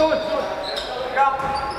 Stone, Stone. Calma.